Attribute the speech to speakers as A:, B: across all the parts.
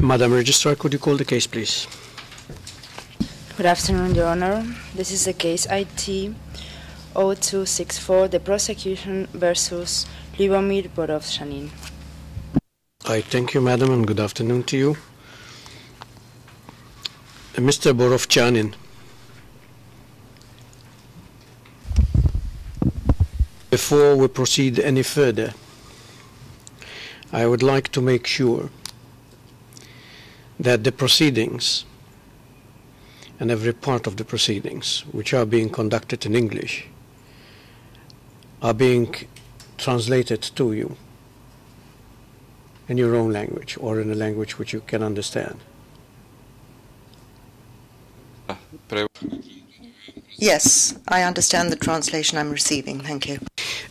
A: Madam Registrar, could you call the case, please?
B: Good afternoon, Your Honor. This is the case IT 0264, the prosecution versus Ljubomir Borovčanin.
A: I thank you, madam, and good afternoon to you. Mr. Borovčanin, before we proceed any further, I would like to make sure that the proceedings and every part of the proceedings, which are being conducted in English, are being translated to you in your own language or in a language which you can understand.
C: Yes, I understand the translation I'm receiving. Thank you.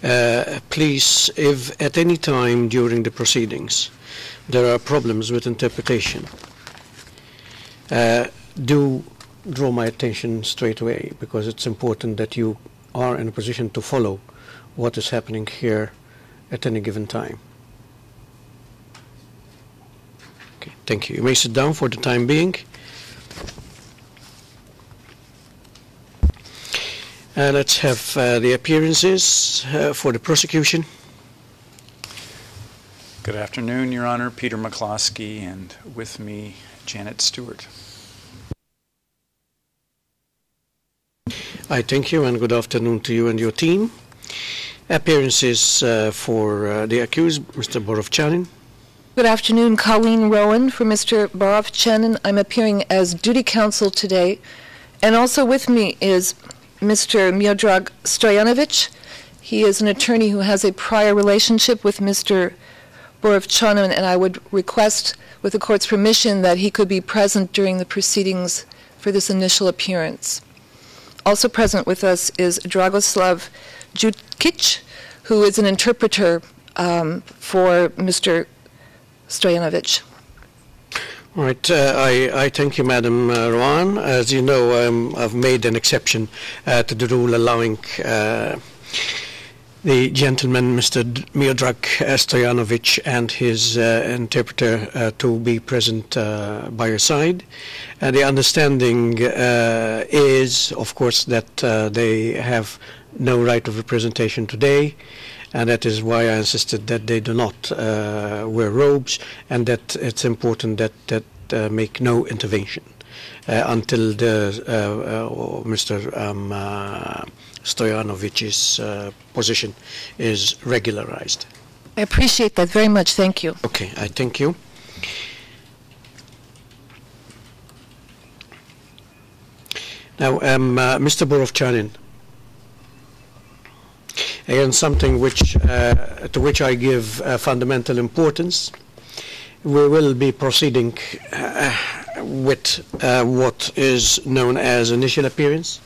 A: Uh, please, if at any time during the proceedings there are problems with interpretation, uh, do draw my attention straight away because it's important that you are in a position to follow what is happening here at any given time. Okay, thank you. You may sit down for the time being. Uh, let's have uh, the appearances uh, for the prosecution.
D: Good afternoon, Your Honor. Peter McCloskey, and with me, Janet Stewart.
A: I thank you and good afternoon to you and your team. Appearances uh, for uh, the accused, Mr. Borovčanin.
E: Good afternoon, Colleen Rowan for Mr. Borovčanin. I'm appearing as duty counsel today. And also with me is Mr. Miodrag Stojanovic. He is an attorney who has a prior relationship with Mr. Borovčanin, and I would request, with the court's permission, that he could be present during the proceedings for this initial appearance. Also present with us is Dragoslav Jutkic, who is an interpreter um, for Mr. Stojanovic.
A: All right, uh, I, I thank you, Madam uh. As you know, um, I've made an exception uh, to the rule allowing uh, the gentleman, Mr. Miodrag Stojanovic, and his uh, interpreter uh, to be present uh, by your side. And the understanding uh, is, of course, that uh, they have no right of representation today, and that is why I insisted that they do not uh, wear robes, and that it's important that that make no intervention until the Mr. Um, Stojanovic's uh, position is regularized.
E: I appreciate that very much. Thank you.
A: Okay, I thank you. Now, um, uh, Mr. Borovčanin, again, something which, uh, to which I give uh, fundamental importance. We will be proceeding uh, with uh, what is known as initial appearance,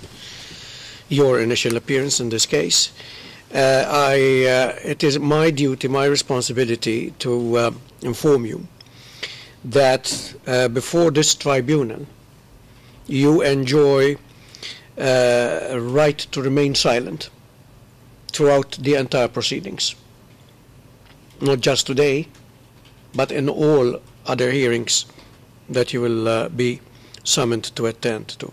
A: your initial appearance in this case. Uh, I, uh, it is my duty, my responsibility to uh, inform you that uh, before this tribunal, you enjoy a right to remain silent throughout the entire proceedings. Not just today, but in all other hearings that you will uh, be summoned to attend to.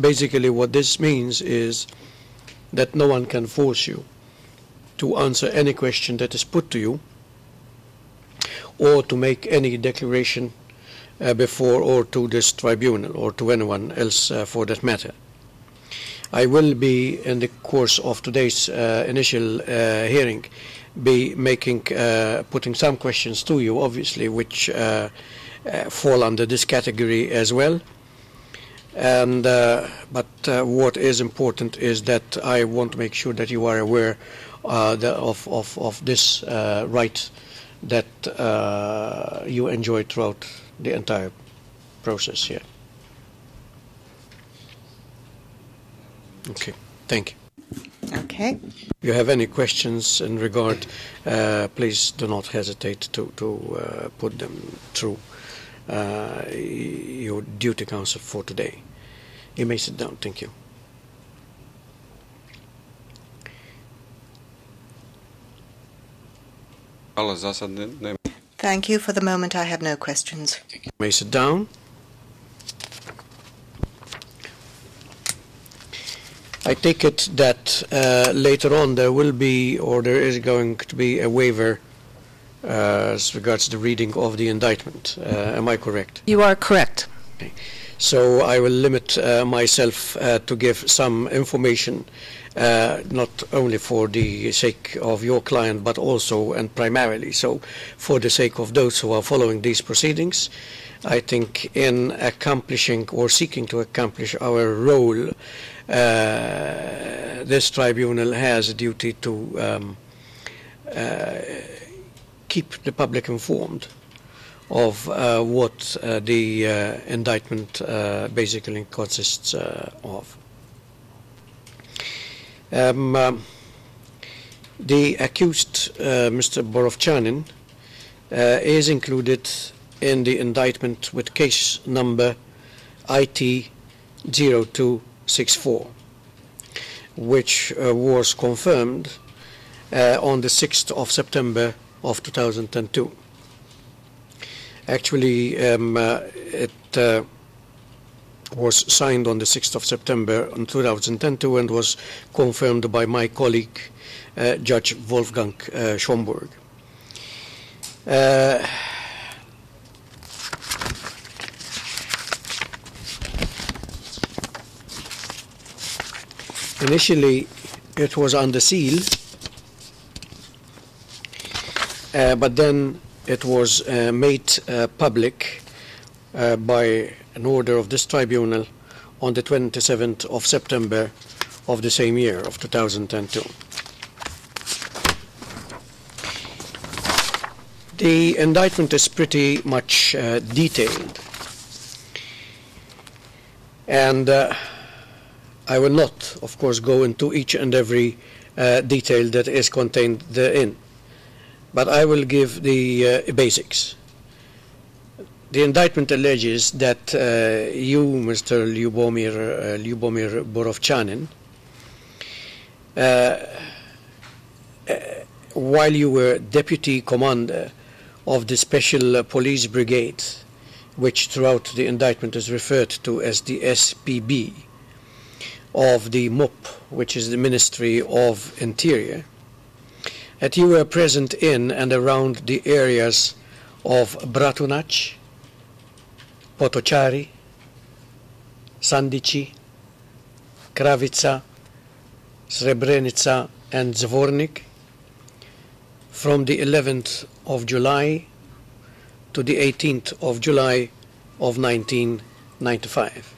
A: Basically, what this means is that no one can force you to answer any question that is put to you or to make any declaration uh, before or to this tribunal or to anyone else uh, for that matter. I will be, in the course of today's uh, initial uh, hearing, be making, uh, putting some questions to you, obviously, which uh, fall under this category as well. And uh, but uh, what is important is that I want to make sure that you are aware uh, the, of, of of this uh, right that uh, you enjoy throughout the entire process here. Okay, thank you.
C: Okay.
A: If you have any questions in regard, uh, please do not hesitate to, to uh, put them through uh, your duty counsel for today. You may sit down. Thank you.
F: Hvala, za sad ne, nema.
C: Thank you. For the moment, I have no questions.
A: You may sit down. I take it that uh, later on there will be, or there is going to be a waiver as regards the reading of the indictment. Uh, am I correct?
E: You are correct.
A: So I will limit uh, myself uh, to give some information, uh, not only for the sake of your client, but also and primarily so for the sake of those who are following these proceedings. I think in accomplishing or seeking to accomplish our role, uh, this tribunal has a duty to um, uh, keep the public informed of uh, what uh, the uh, indictment uh, basically consists uh, of. Um, um, the accused, Mr. Borovčanin, is included in the indictment with case number IT 0264, which was confirmed on the 6th of September of 2002. Actually, um, uh, it uh, was signed on the 6th of September in 2002 and was confirmed by my colleague, uh, Judge Wolfgang uh, Schomburg. Uh, initially, it was under seal, but then it was uh, made uh, public uh, by an order of this tribunal on the 27th of September of the same year of 2002. The indictment is pretty much uh, detailed and uh, I will not, of course, go into each and every uh, detail that is contained therein but I will give the uh, basics. The indictment alleges that uh, you, Mr. Ljubomir, uh, Ljubomir Borovčanin, uh, uh, while you were deputy commander of the Special Police Brigade, which throughout the indictment is referred to as the SPB, of the MUP, which is the Ministry of Interior, that you were present in and around the areas of Bratunac, Potocari, Sandici, Kravica, Srebrenica, and Zvornik from the 11th of July to the 18th of July of 1995.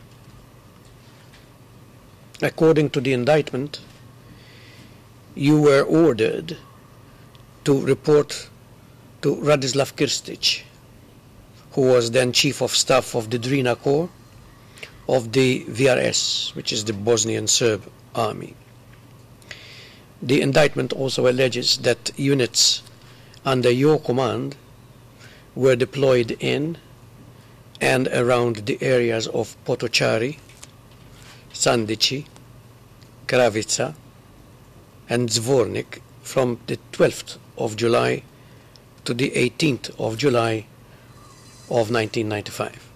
A: According to the indictment, you were ordered to report to Radislav Krstić, who was then chief of staff of the Drina Corps of the VRS, which is the Bosnian Serb army. The indictment also alleges that units under your command were deployed in and around the areas of Potocari, Sandici, Kravica, and Zvornik from the 12th of July to the 18th of July of 1995.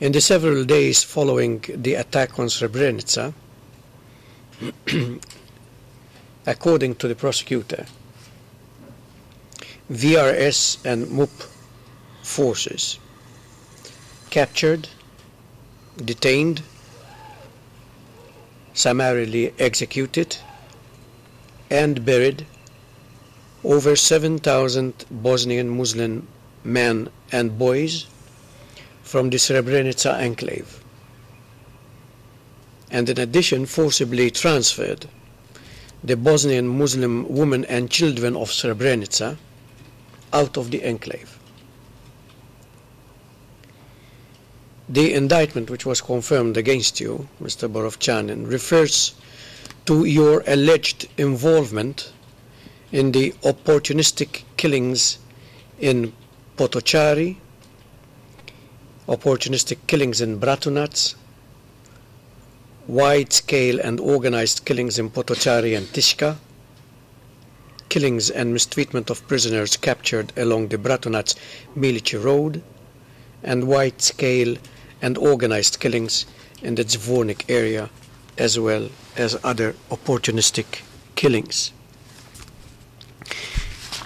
A: In the several days following the attack on Srebrenica, according to the prosecutor, VRS and MUP forces captured, detained, summarily executed and buried over 7,000 Bosnian Muslim men and boys from the Srebrenica enclave, and in addition forcibly transferred the Bosnian Muslim women and children of Srebrenica out of the enclave. The indictment which was confirmed against you, Mr. Borovčanin, refers to your alleged involvement in the opportunistic killings in Potocari, opportunistic killings in Bratunac, wide-scale and organized killings in Potocari and Tishka, killings and mistreatment of prisoners captured along the Bratunac Milici Road, and wide-scale and organized killings in the Zvornik area, as well as other opportunistic killings.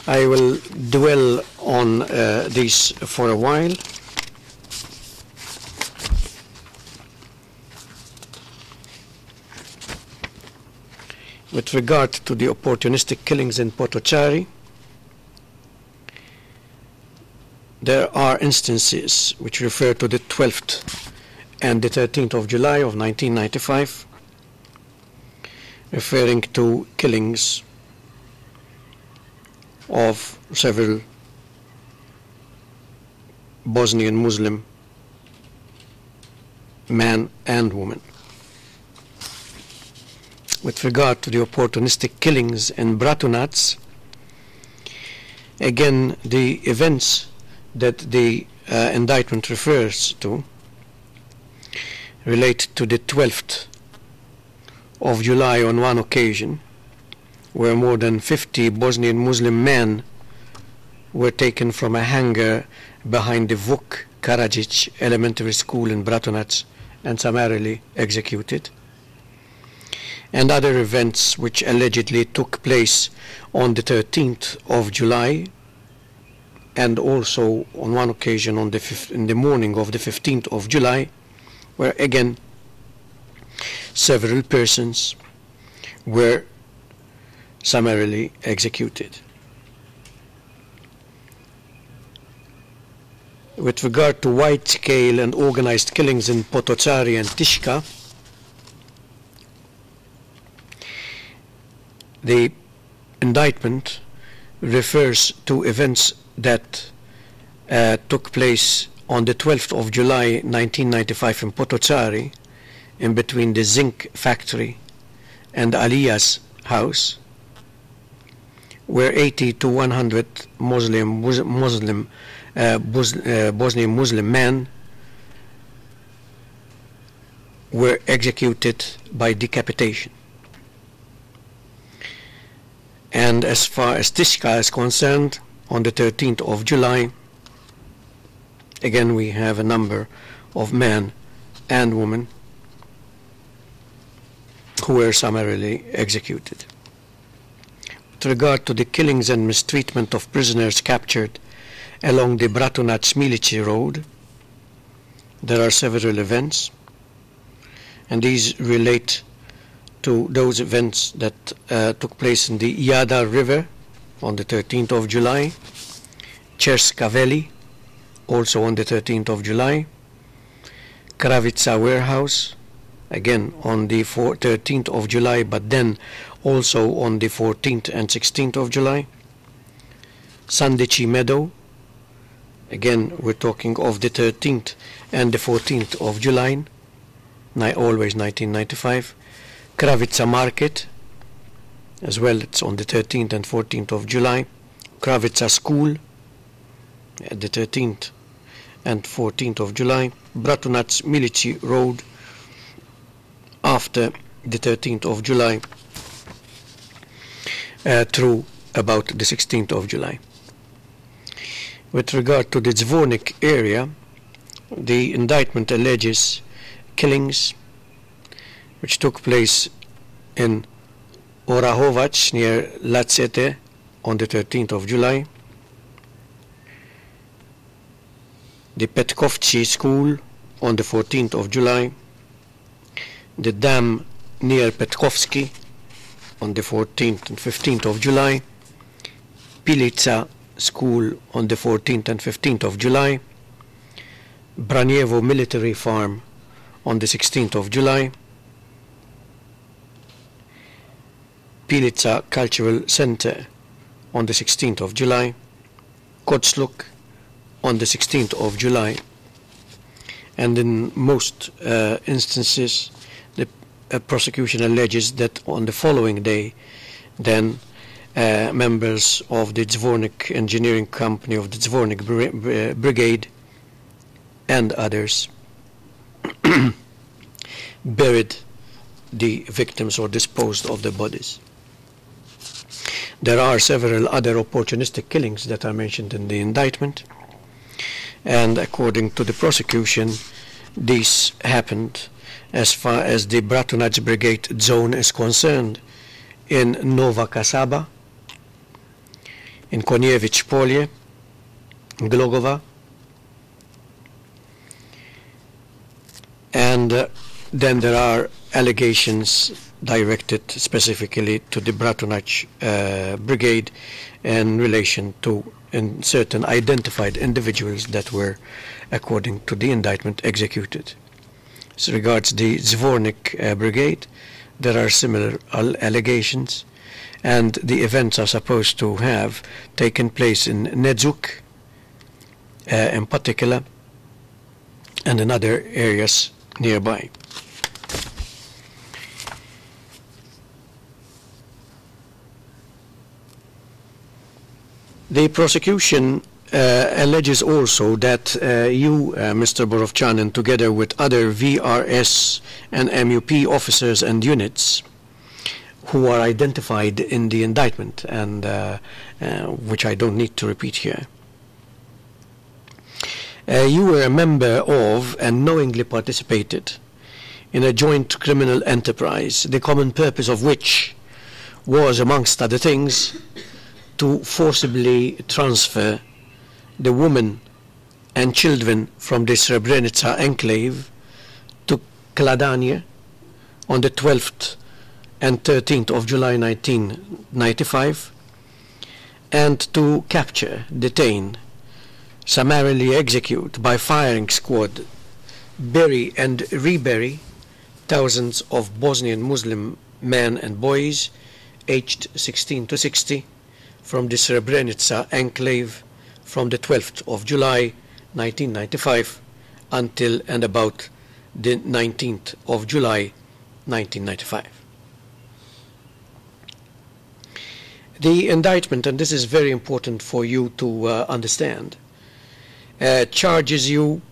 A: I will dwell on uh, these for a while. With regard to the opportunistic killings in Potocari, there are instances which refer to the 12th and the 13th of July of 1995, referring to killings of several Bosnian Muslim men and women. With regard to the opportunistic killings in Bratunac, again, the events that the uh, indictment refers to relate to the 12th of July on one occasion, where more than 50 Bosnian Muslim men were taken from a hangar behind the Vuk Karadzic Elementary School in Bratunac and summarily executed. And other events which allegedly took place on the 13th of July and also on one occasion on the in the morning of the 15th of July, where again several persons were summarily executed. With regard to wide-scale and organized killings in Potocari and Tishka, the indictment refers to events that uh, took place on the 12th of July 1995 in Potocari, in between the zinc factory and Aliya's house, where 80 to 100 Muslim, Muslim uh, Bos- uh, Bosnian Muslim men were executed by decapitation. And as far as Tishka is concerned, on the 13th of July, again we have a number of men and women who were summarily executed. With regard to the killings and mistreatment of prisoners captured along the Bratunac Milici Road, there are several events, and these relate to those events that uh, took place in the Jadar River on the 13th of July, Cerska also on the 13th of July, Kravica Warehouse, again on the 13th of July, but then also on the 14th and 16th of July, Sandici Meadow, again we're talking of the 13th and the 14th of July, always 1995, Kravica Market, as well. It's on the 13th and 14th of July, Kravica School, at the 13th and 14th of July, Bratunac Milici Road, after the 13th of July uh, through about the 16th of July. With regard to the Zvornik area, the indictment alleges killings which took place in Orahovac near Lazete on the 13th of July, the Petkovci school on the 14th of July, the dam near Petkovci on the 14th and 15th of July, Pilica school on the 14th and 15th of July, Branjevo military farm on the 16th of July, Pilica cultural center on the 16th of July, Kozluk on the 16th of July, and in most uh, instances the uh, prosecution alleges that on the following day then uh, members of the Zvornik engineering company of the Zvornik Bri- Bri- brigade and others buried the victims or disposed of the bodies. There are several other opportunistic killings that are mentioned in the indictment, and according to the prosecution, these happened as far as the Bratunac Brigade zone is concerned in Nova Kasaba, in Konjevic Polje, in Glogova, and uh, then there are allegations directed specifically to the Bratunac uh, Brigade in relation to in certain identified individuals that were, according to the indictment, executed. As regards the Zvornik uh, Brigade, there are similar allegations, and the events are supposed to have taken place in Nezuk, uh, in particular, and in other areas nearby. The prosecution uh, alleges also that uh, you, uh, Mr. Borovčanin, together with other VRS and MUP officers and units who are identified in the indictment, and uh, uh, which I don't need to repeat here. Uh, you were a member of and knowingly participated in a joint criminal enterprise, the common purpose of which was, amongst other things, to forcibly transfer the women and children from the Srebrenica enclave to Kladania on the 12th and 13th of July 1995 and to capture, detain, summarily execute by firing squad, bury and rebury thousands of Bosnian Muslim men and boys aged 16 to 60 from the Srebrenica enclave from the 12th of July 1995 until and about the 19th of July 1995. The indictment, and this is very important for you to uh, understand, uh, charges you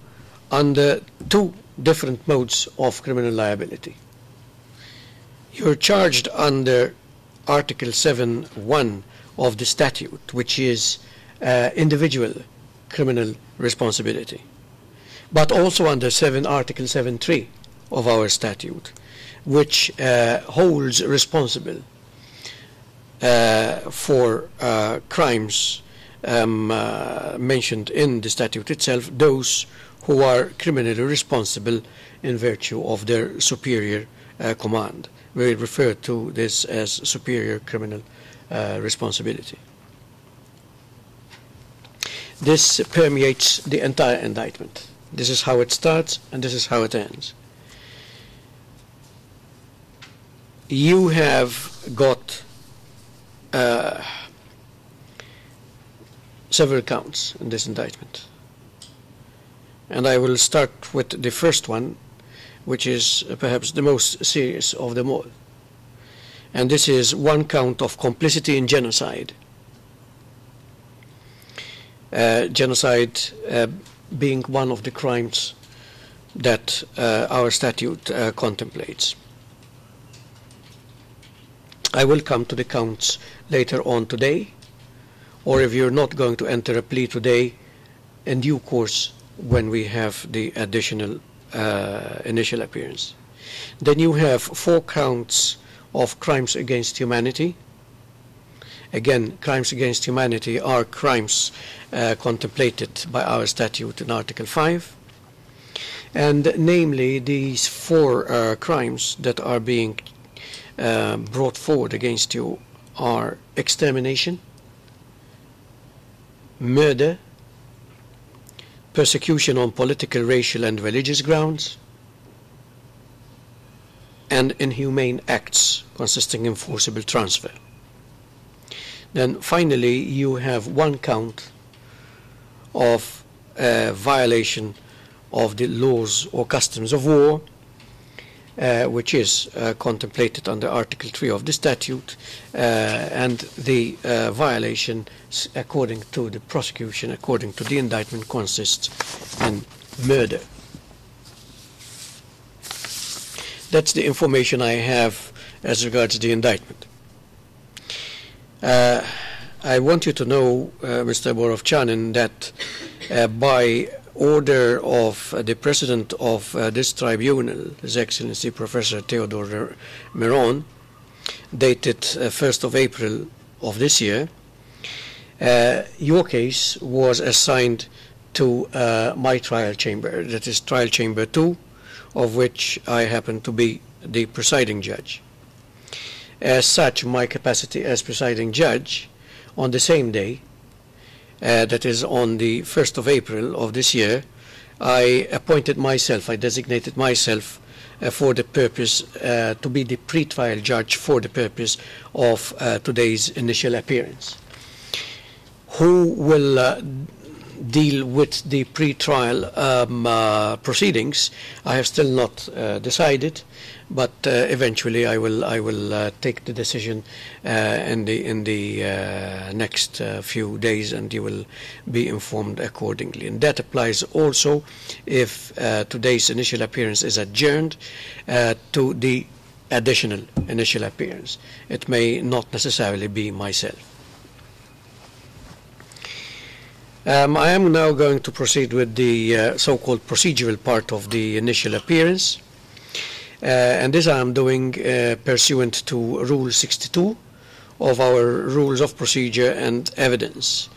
A: under two different modes of criminal liability. You're charged under Article 7.1 of the statute, which is uh, individual criminal responsibility, but also under 7 Article 7.3 of our statute, which uh, holds responsible uh, for uh, crimes um, uh, mentioned in the statute itself, those who are criminally responsible in virtue of their superior command. We refer to this as superior criminal uh, responsibility. This permeates the entire indictment. This is how it starts and this is how it ends. You have got uh, several counts in this indictment. And I will start with the first one, which is perhaps the most serious of them all and this is one count of complicity in genocide. Uh, genocide uh, being one of the crimes that uh, our statute uh, contemplates. I will come to the counts later on today, or if you're not going to enter a plea today, in due course when we have the additional uh, initial appearance. Then you have four counts of crimes against humanity. Again, crimes against humanity are crimes uh, contemplated by our statute in Article 5. And namely, these four uh, crimes that are being uh, brought forward against you are extermination, murder, persecution on political, racial, and religious grounds, and inhumane acts consisting in forcible transfer. Then finally, you have one count of uh, violation of the laws or customs of war, uh, which is uh, contemplated under Article 3 of the statute, uh, and the uh, violation, according to the prosecution, according to the indictment, consists in murder. That's the information I have as regards the indictment. Uh, I want you to know, uh, Mr. Borovčanin, that uh, by order of uh, the president of uh, this tribunal, His Excellency Professor Theodor Meron, dated uh, 1st of April of this year, uh, your case was assigned to uh, my trial chamber, that is trial chamber 2, of which I happen to be the presiding judge. As such, my capacity as presiding judge on the same day, uh, that is on the 1st of April of this year, I appointed myself, I designated myself uh, for the purpose uh, to be the pre-trial judge for the purpose of uh, today's initial appearance. Who will uh, deal with the pre-trial um, uh, proceedings? I have still not uh, decided, but uh, eventually I will I will uh, take the decision uh, in the in the uh, next few days, and you will be informed accordingly. And that applies also if today's initial appearance is adjourned to the additional initial appearance. It may not necessarily be myself. Um, I am now going to proceed with the uh, so-called procedural part of the initial appearance. Uh, and this I am doing uh, pursuant to Rule 62 of our Rules of Procedure and Evidence.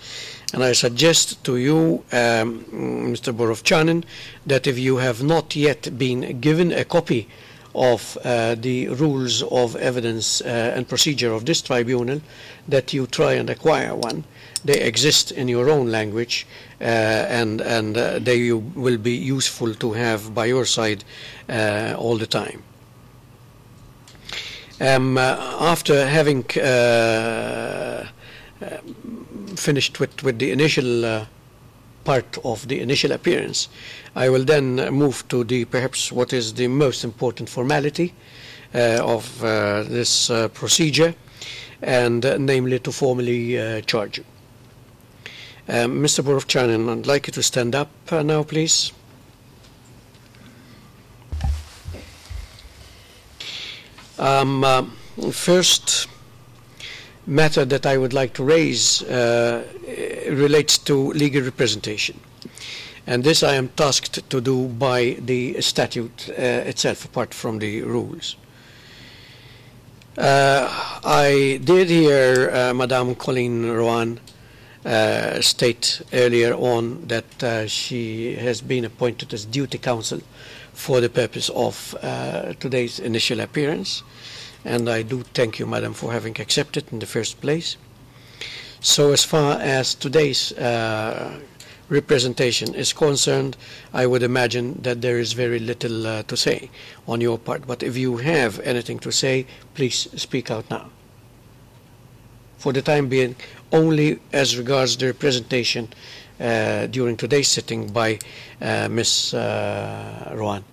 A: And I suggest to you, um, Mr. Borovčanin, that if you have not yet been given a copy of uh, the rules of evidence uh, and procedure of this tribunal, that you try and acquire one. They exist in your own language, uh, and and uh, they will be useful to have by your side uh, all the time. Um, uh, after having uh, uh, finished with, with the initial part of the initial appearance, I will then move to the perhaps what is the most important formality of this procedure, and namely to formally charge you. Um, Mr. Borovčanin, I'd like you to stand up uh, now, please. Um, uh, first matter that I would like to raise uh, relates to legal representation. And this I am tasked to do by the statute uh, itself, apart from the rules. Uh, I did hear uh, Madame Colleen Rowan uh, state earlier on that uh, she has been appointed as duty counsel for the purpose of uh, today's initial appearance. And I do thank you, Madam, for having accepted in the first place. So as far as today's uh, representation is concerned, I would imagine that there is very little uh, to say on your part. But if you have anything to say, please speak out now. For the time being, only as regards the representation uh, during today's sitting by uh, Ms. Uh, Rowan.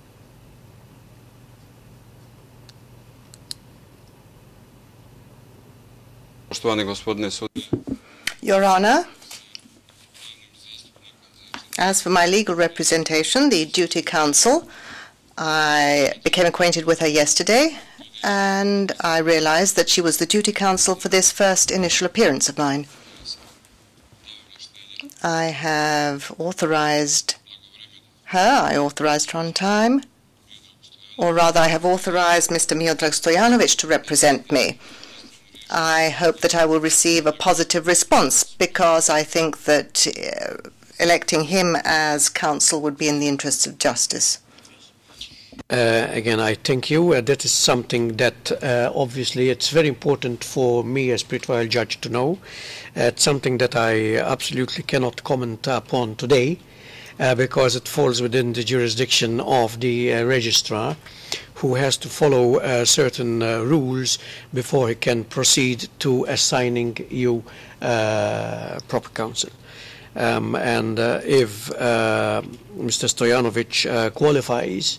F: Poštovani gospodine sud,
C: Your Honor, as for my legal representation, the duty counsel, I became acquainted with her yesterday and I realized that she was the duty counsel for this first initial appearance of mine. I have authorized her, I authorized her on time, or rather, I have authorized Mr. Miodrag Stojanovic to represent me. I hope that I will receive a positive response because I think that uh, electing him as counsel would be in the interests of justice.
A: Uh, again, I thank you. Uh, that is something that uh, obviously it's very important for me as pre-trial judge to know. Uh, it's something that I absolutely cannot comment upon today uh, because it falls within the jurisdiction of the uh, registrar who has to follow certain rules before he can proceed to assigning you proper counsel. Um, and if Mr. Stojanovic qualifies,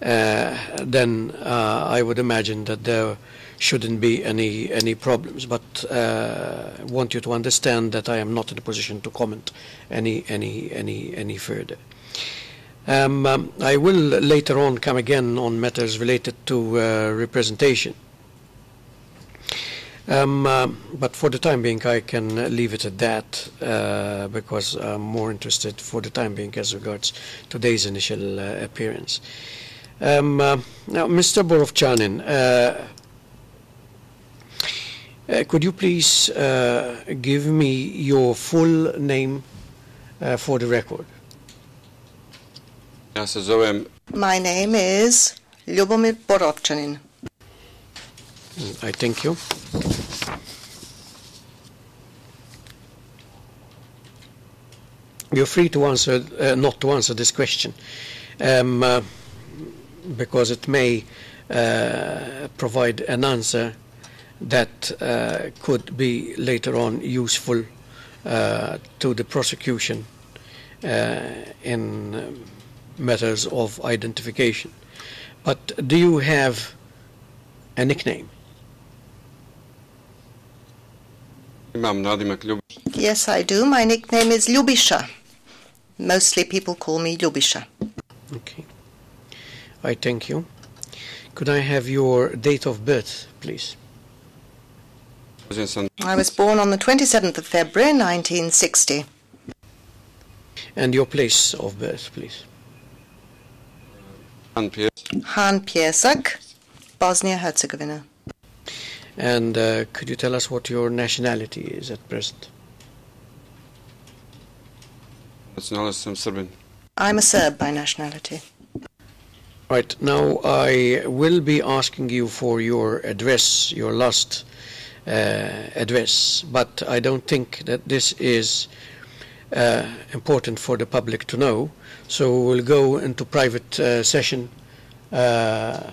A: then uh, I would imagine that there shouldn't be any any problems. But uh, want you to understand that I am not in a position to comment any any any any further. Um, um, I will later on come again on matters related to uh, representation. Um, um, but for the time being, I can uh, leave it at that uh, because I'm more interested for the time being as regards today's initial uh, appearance. Um, uh, now, Mr. Borovčanin, uh, uh, could you please uh, give me your full name uh, for the record?
F: Ja se zovem
C: My name is Ljubomir Borovchanin.
A: I thank you. You're free to answer, uh, not to answer this question, um, uh, because it may uh, provide an answer that uh, could be later on useful uh, to the prosecution uh, in um, matters of identification. But do you have a nickname?
F: imam nadimak Ljub
C: Yes, I do. My nickname is Ljubisha. Mostly people call me Ljubisha.
A: Okay. I thank you. Could I have your date of birth, please?
C: I was born on the 27th of February 1960.
A: And your place of birth, please?
F: Dan Pjes,
C: Han Pijesak, Bosnia-Herzegovina.
A: And uh, could you tell us what your nationality is at present?
F: nacionalnost sam Srbin.
C: I'm a Serb by nationality.
A: Right, now I will be asking you for your address, your last uh, address, but I don't think that this is uh, important for the public to know. So we'll go into private uh, session uh,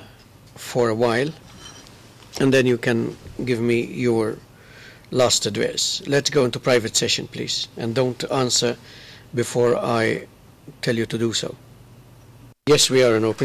A: for a while, and then you can give me your last address. Let's go into private session, please, and don't answer before I tell you to do so. Yes, we are an open.